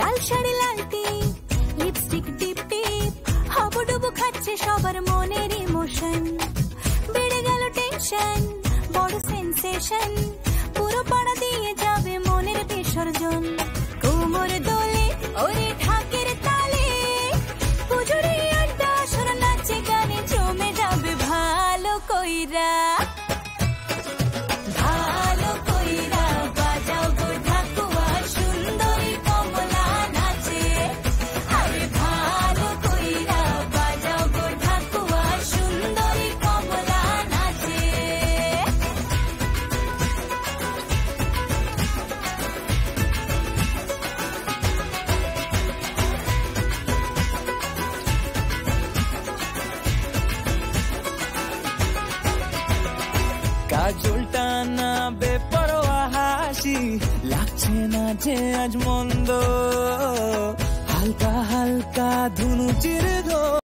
লাল শাড়ি, লাল টিপ lipstick টিপ টিপ। হাবুডুবু খাচ্ছে সবার মনের ইমোশন বেড়ে গেল টেনশন বড় সেন্সেশন পুরো পাড়া দিয়ে যাবে মনের বিসর্জন। কোমর দোলে, ওরে ঢাকের তালে। পুজোরে আড্ডা নাচে, গানে জমে যাবে ভালো কইরা। কাজলটা না বেপরোয়া হাসি লাগছে না যে আজ মন্দ হালকা হালকা ধুনুচির ধো